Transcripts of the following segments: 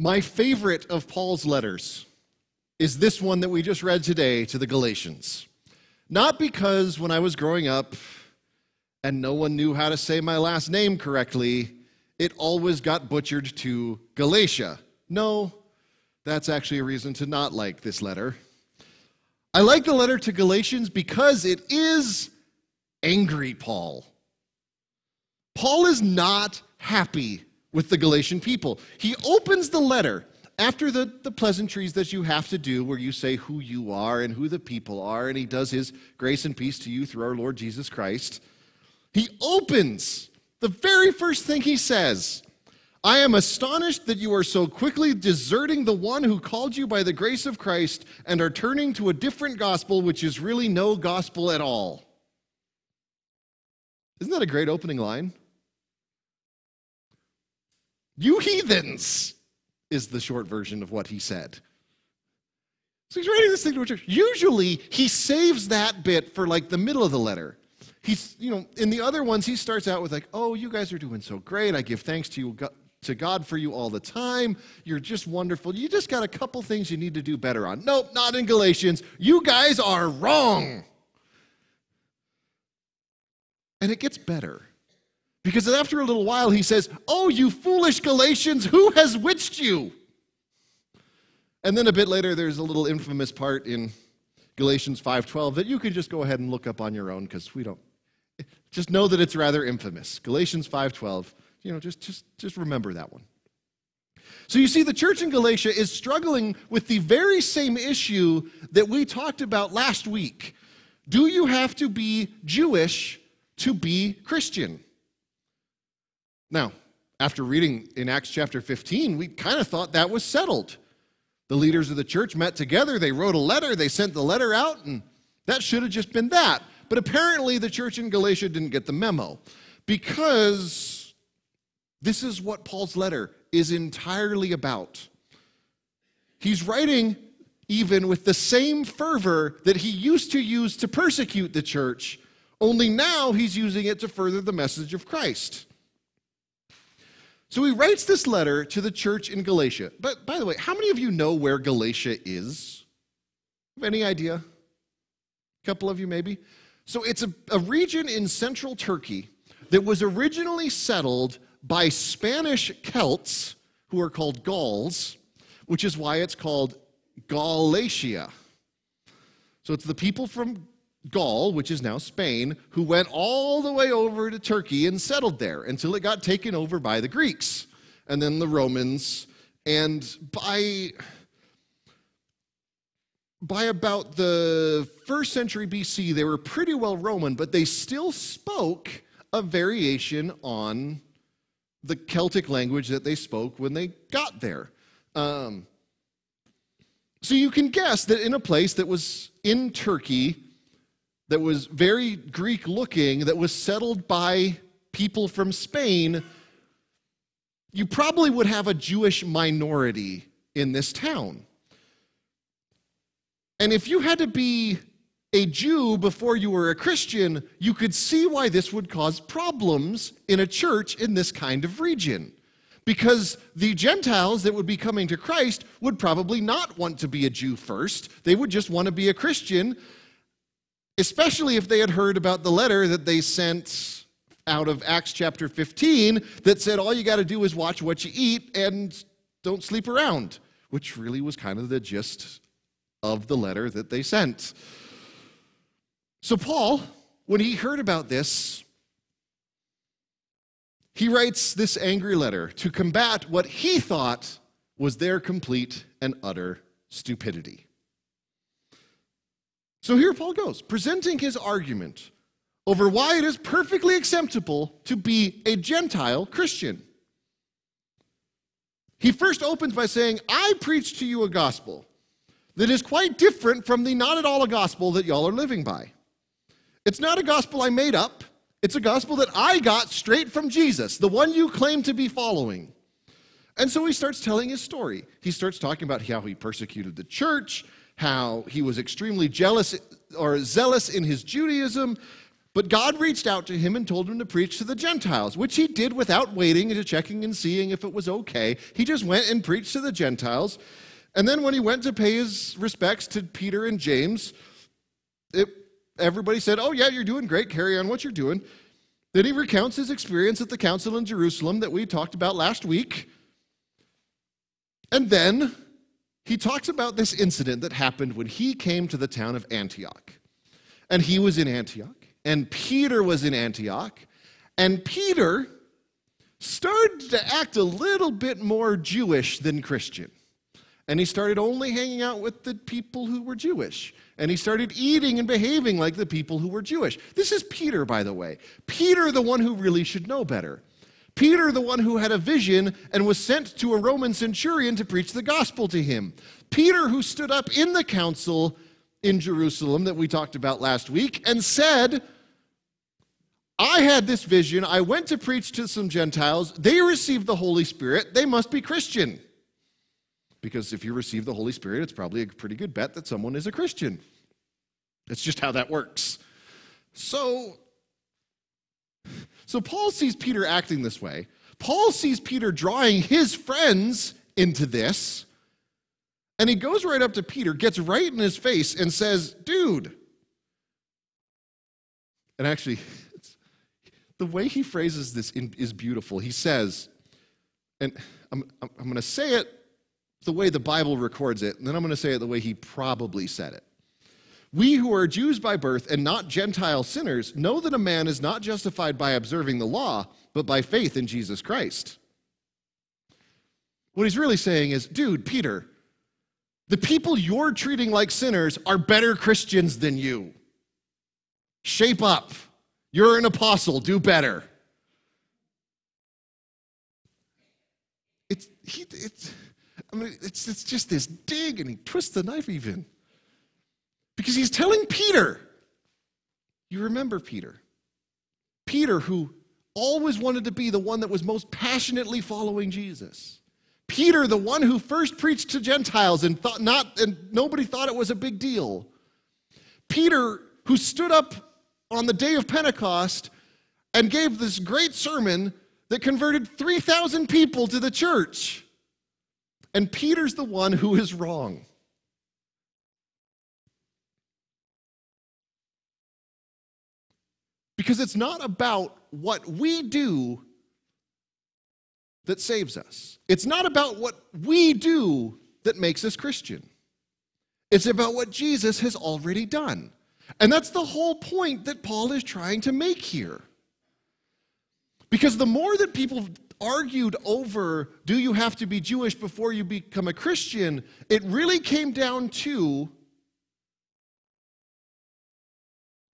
My favorite of Paul's letters is this one that we just read today to the Galatians. Not because when I was growing up and no one knew how to say my last name correctly, it always got butchered to Galatia. No, that's actually a reason to not like this letter. I like the letter to Galatians because it is angry Paul. Paul is not happy with the Galatian people. He opens the letter after the, the pleasantries that you have to do, where you say who you are and who the people are, and he does his grace and peace to you through our Lord Jesus Christ. He opens the very first thing he says I am astonished that you are so quickly deserting the one who called you by the grace of Christ and are turning to a different gospel, which is really no gospel at all. Isn't that a great opening line? You heathens, is the short version of what he said. So he's writing this thing to a church. Usually he saves that bit for like the middle of the letter. He's, you know, in the other ones, he starts out with like, oh, you guys are doing so great. I give thanks to you, to God for you all the time. You're just wonderful. You just got a couple things you need to do better on. Nope, not in Galatians. You guys are wrong. And it gets better. Because after a little while, he says, Oh, you foolish Galatians, who has witched you? And then a bit later, there's a little infamous part in Galatians 5:12 that you can just go ahead and look up on your own because we don't. Just know that it's rather infamous. Galatians 5:12. You know, just just just remember that one. So you see, the church in Galatia is struggling with the very same issue that we talked about last week. Do you have to be Jewish to be Christian? Now, after reading in Acts chapter 15, we kind of thought that was settled. The leaders of the church met together, they wrote a letter, they sent the letter out, and that should have just been that. But apparently, the church in Galatia didn't get the memo because this is what Paul's letter is entirely about. He's writing even with the same fervor that he used to use to persecute the church, only now he's using it to further the message of Christ. So he writes this letter to the church in Galatia. But by the way, how many of you know where Galatia is? Have any idea? A couple of you, maybe? So it's a, a region in central Turkey that was originally settled by Spanish Celts, who are called Gauls, which is why it's called Galatia. So it's the people from Gaul, which is now Spain, who went all the way over to Turkey and settled there until it got taken over by the Greeks and then the Romans. And by, by about the first century BC, they were pretty well Roman, but they still spoke a variation on the Celtic language that they spoke when they got there. Um, so you can guess that in a place that was in Turkey, that was very Greek looking, that was settled by people from Spain, you probably would have a Jewish minority in this town. And if you had to be a Jew before you were a Christian, you could see why this would cause problems in a church in this kind of region. Because the Gentiles that would be coming to Christ would probably not want to be a Jew first. They would just want to be a Christian especially if they had heard about the letter that they sent out of Acts chapter 15 that said all you got to do is watch what you eat and don't sleep around, which really was kind of the gist of the letter that they sent. So, Paul, when he heard about this, he writes this angry letter to combat what he thought was their complete and utter stupidity. So here Paul goes, presenting his argument over why it is perfectly acceptable to be a Gentile Christian. He first opens by saying, I preach to you a gospel that is quite different from the not at all a gospel that y'all are living by. It's not a gospel I made up, it's a gospel that I got straight from Jesus, the one you claim to be following. And so he starts telling his story. He starts talking about how he persecuted the church, how he was extremely jealous or zealous in his Judaism, But God reached out to him and told him to preach to the Gentiles, which he did without waiting and checking and seeing if it was okay. He just went and preached to the Gentiles. And then when he went to pay his respects to Peter and James, it, everybody said, Oh, yeah, you're doing great. Carry on what you're doing. Then he recounts his experience at the council in Jerusalem that we talked about last week. And then he talks about this incident that happened when he came to the town of Antioch. And he was in Antioch, and Peter was in Antioch, and Peter started to act a little bit more Jewish than Christian. And he started only hanging out with the people who were Jewish. And he started eating and behaving like the people who were Jewish. This is Peter, by the way. Peter, the one who really should know better. Peter, the one who had a vision and was sent to a Roman centurion to preach the gospel to him. Peter, who stood up in the council in Jerusalem that we talked about last week and said, I had this vision. I went to preach to some Gentiles. They received the Holy Spirit. They must be Christian. Because if you receive the Holy Spirit, it's probably a pretty good bet that someone is a Christian. That's just how that works. So, so Paul sees Peter acting this way. Paul sees Peter drawing his friends into this. And he goes right up to Peter, gets right in his face, and says, Dude. And actually, the way he phrases this is beautiful. He says, and I'm, I'm going to say it the way the Bible records it, and then I'm going to say it the way he probably said it. We who are Jews by birth and not Gentile sinners know that a man is not justified by observing the law, but by faith in Jesus Christ. What he's really saying is, dude, Peter, the people you're treating like sinners are better Christians than you. Shape up. You're an apostle, do better. It's, he, it's, I mean, it's, it's just this dig, and he twists the knife even. Because he's telling Peter, you remember Peter. Peter, who always wanted to be the one that was most passionately following Jesus. Peter, the one who first preached to Gentiles and thought not and nobody thought it was a big deal. Peter, who stood up on the day of Pentecost and gave this great sermon that converted 3,000 people to the church. And Peter's the one who is wrong. Because it's not about what we do that saves us. It's not about what we do that makes us Christian. It's about what Jesus has already done. And that's the whole point that Paul is trying to make here. Because the more that people argued over do you have to be Jewish before you become a Christian, it really came down to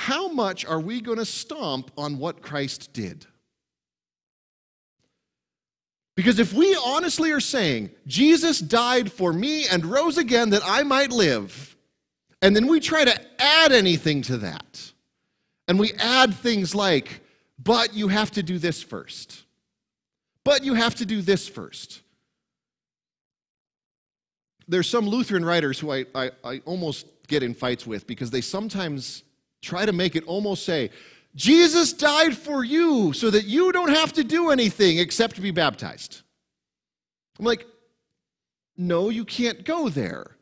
how much are we going to stomp on what Christ did? Because if we honestly are saying, Jesus died for me and rose again that I might live, and then we try to add anything to that, and we add things like, but you have to do this first. But you have to do this first. There's some Lutheran writers who I, I, I almost get in fights with because they sometimes try to make it almost say, Jesus died for you so that you don't have to do anything except be baptized. I'm like, no, you can't go there.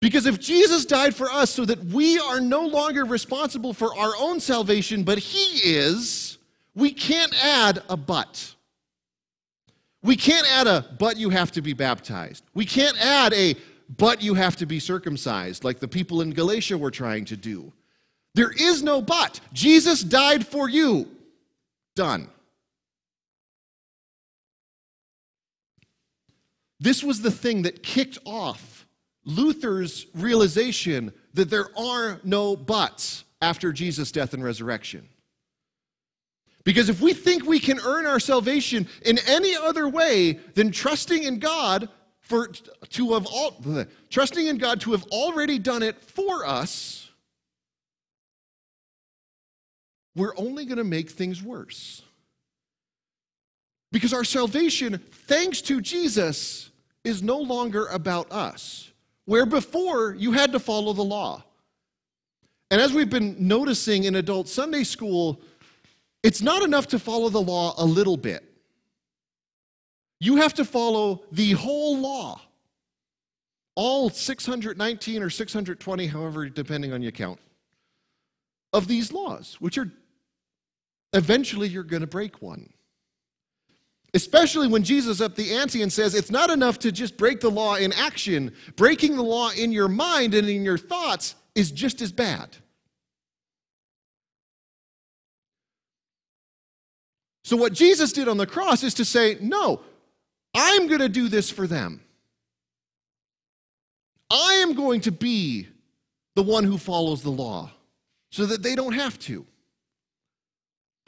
Because if Jesus died for us so that we are no longer responsible for our own salvation, but He is, we can't add a but. We can't add a, but you have to be baptized. We can't add a, but you have to be circumcised, like the people in Galatia were trying to do. There is no but. Jesus died for you. Done. This was the thing that kicked off Luther's realization that there are no buts after Jesus' death and resurrection. Because if we think we can earn our salvation in any other way than trusting in God for to have all trusting in God to have already done it for us, we're only going to make things worse. Because our salvation, thanks to Jesus, is no longer about us. Where before you had to follow the law. And as we've been noticing in adult Sunday school, it's not enough to follow the law a little bit. You have to follow the whole law. All 619 or 620, however, depending on your count, of these laws, which are eventually you're going to break one. Especially when Jesus up the ante and says it's not enough to just break the law in action, breaking the law in your mind and in your thoughts is just as bad. So, what Jesus did on the cross is to say, No, I'm going to do this for them. I am going to be the one who follows the law so that they don't have to.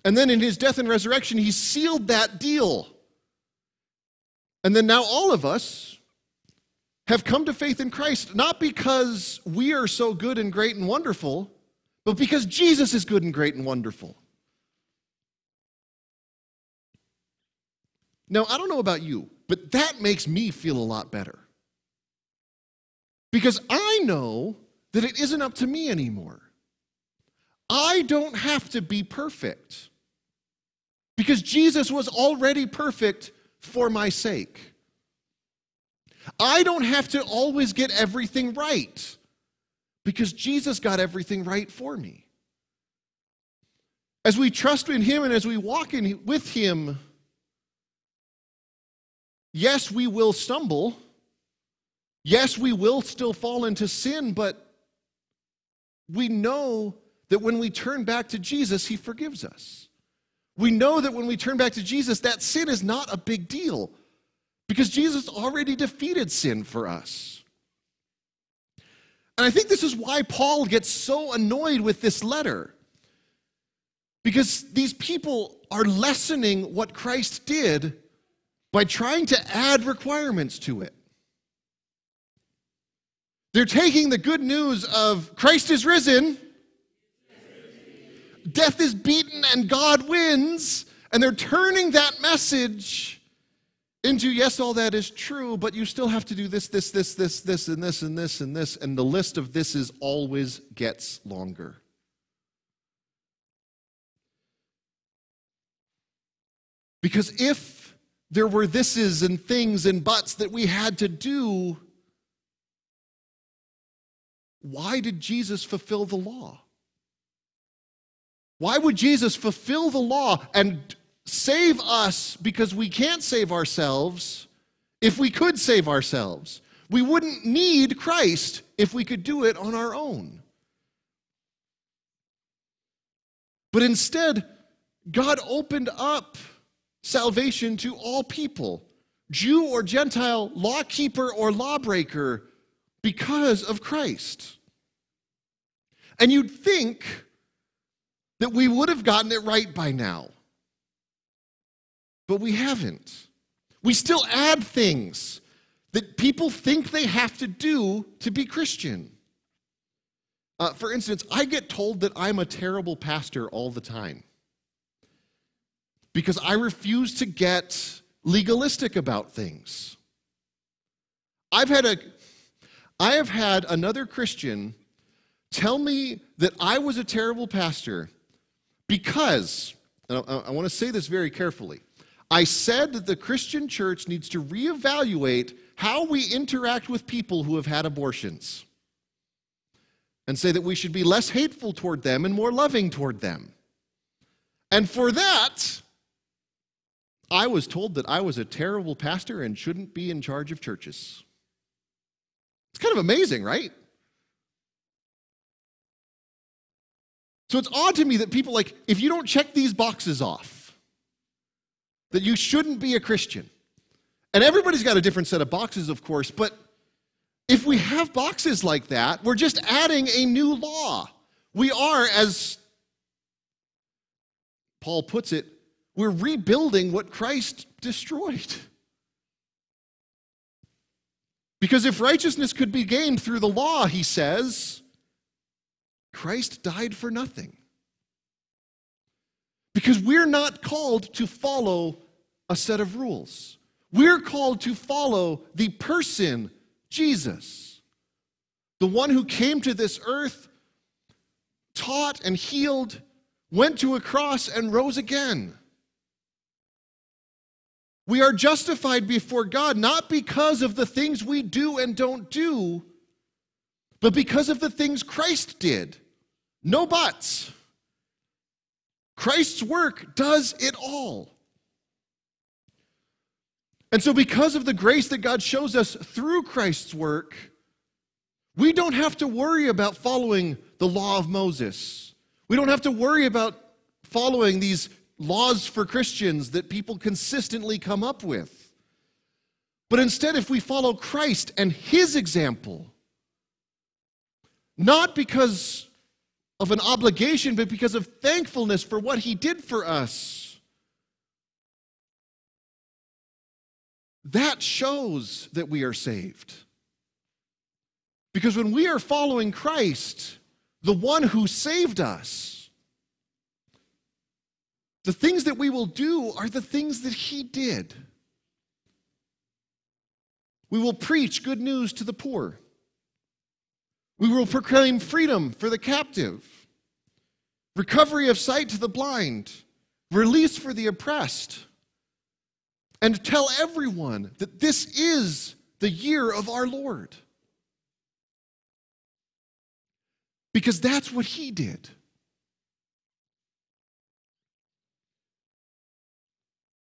And then in his death and resurrection, he sealed that deal. And then now all of us have come to faith in Christ, not because we are so good and great and wonderful, but because Jesus is good and great and wonderful. Now, I don't know about you, but that makes me feel a lot better. Because I know that it isn't up to me anymore. I don't have to be perfect. Because Jesus was already perfect for my sake. I don't have to always get everything right. Because Jesus got everything right for me. As we trust in Him and as we walk in, with Him, Yes, we will stumble. Yes, we will still fall into sin, but we know that when we turn back to Jesus, He forgives us. We know that when we turn back to Jesus, that sin is not a big deal because Jesus already defeated sin for us. And I think this is why Paul gets so annoyed with this letter. Because these people are lessening what Christ did by trying to add requirements to it. They're taking the good news of Christ is risen, death is beaten, and God wins, and they're turning that message into yes, all that is true, but you still have to do this, this, this, this, this, and this, and this, and this, and the list of this is always gets longer. Because if there were thises and things and buts that we had to do. Why did Jesus fulfill the law? Why would Jesus fulfill the law and save us because we can't save ourselves if we could save ourselves? We wouldn't need Christ if we could do it on our own. But instead, God opened up salvation to all people, Jew or Gentile, lawkeeper or lawbreaker, because of Christ. And you'd think that we would have gotten it right by now. But we haven't. We still add things that people think they have to do to be Christian. Uh, for instance, I get told that I'm a terrible pastor all the time because I refuse to get legalistic about things. I've had a I have had another Christian tell me that I was a terrible pastor because I, I want to say this very carefully. I said that the Christian church needs to reevaluate how we interact with people who have had abortions and say that we should be less hateful toward them and more loving toward them. And for that, I was told that I was a terrible pastor and shouldn't be in charge of churches. It's kind of amazing, right? So it's odd to me that people like, if you don't check these boxes off, that you shouldn't be a Christian. And everybody's got a different set of boxes, of course, but if we have boxes like that, we're just adding a new law. We are, as Paul puts it, we're rebuilding what Christ destroyed. Because if righteousness could be gained through the law, he says, Christ died for nothing. Because we're not called to follow a set of rules. We're called to follow the person, Jesus, the one who came to this earth taught and healed, went to a cross, and rose again. We are justified before God not because of the things we do and don't do, but because of the things Christ did. No buts. Christ's work does it all. And so, because of the grace that God shows us through Christ's work, we don't have to worry about following the law of Moses. We don't have to worry about following these laws for Christians that people consistently come up with. But instead, if we follow Christ and his example, not because of an obligation, but because of thankfulness for what he did for us, that shows that we are saved. Because when we are following Christ, the one who saved us, the things that we will do are the things that he did. We will preach good news to the poor. We will proclaim freedom for the captive, recovery of sight to the blind, release for the oppressed, and tell everyone that this is the year of our Lord. because that's what he did.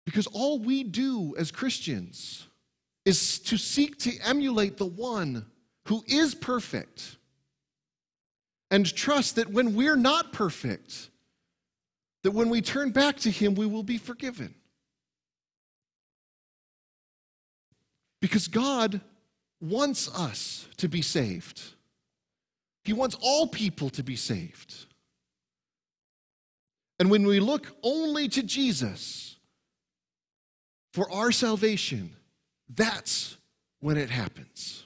Because all we do as Christians is to seek to emulate the one who is perfect and trust that when we're not perfect, that when we turn back to him, we will be forgiven. Because God wants us to be saved. He wants all people to be saved. And when we look only to Jesus for our salvation, that's when it happens.